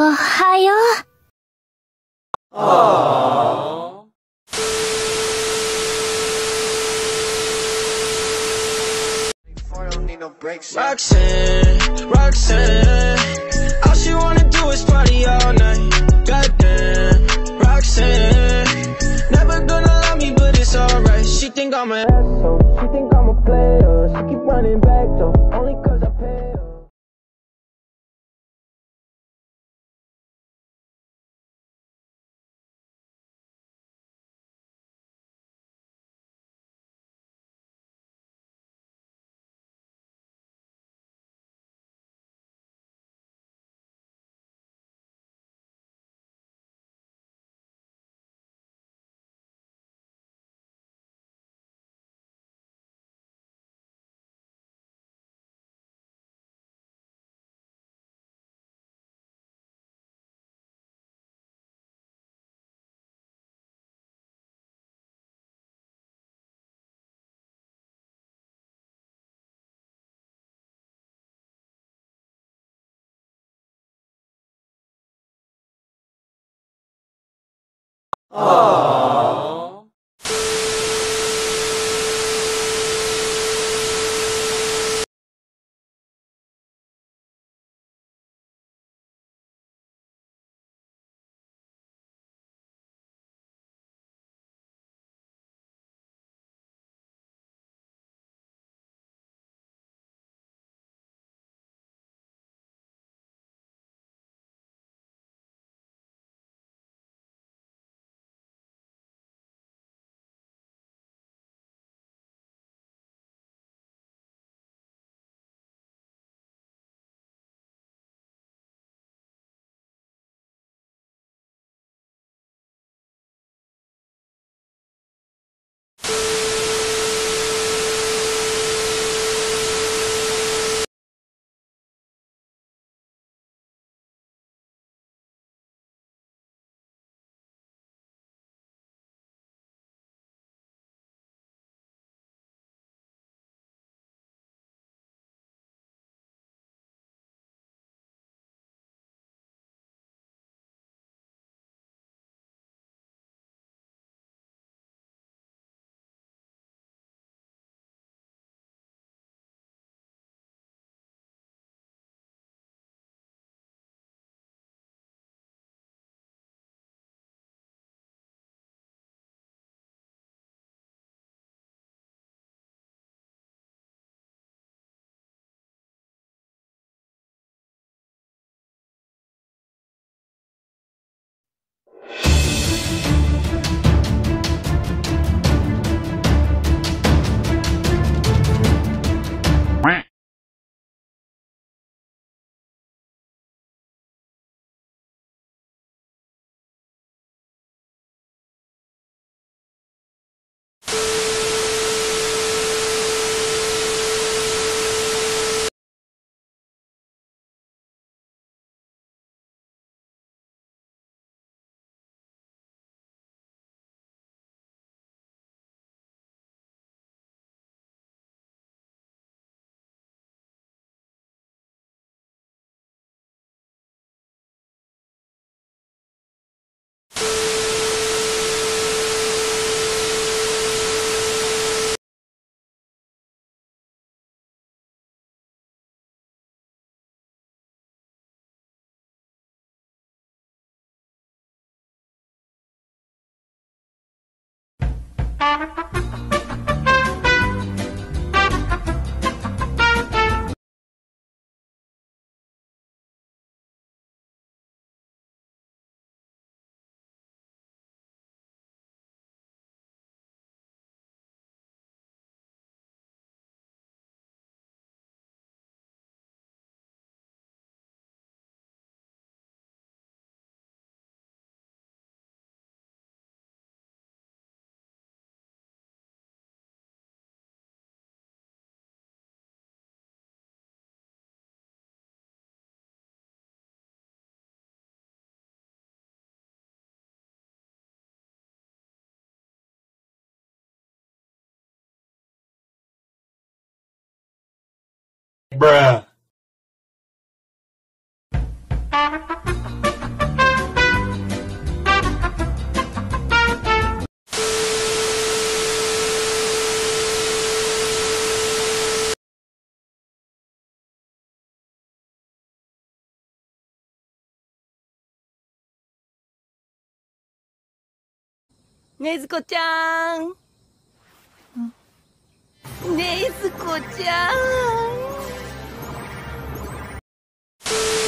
Ohio? Aww. Roxanne, Roxanne. All she wanna do is party all night. Goddamn, Roxanne. Never gonna love me, but it's alright. She think I'm an asshole, she think I'm a player. She keep running back though, only cause I pay her. Oh. bruh. ねずこちゃんねずこちゃん you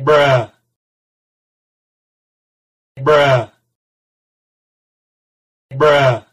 Bruh. Bruh. Bruh.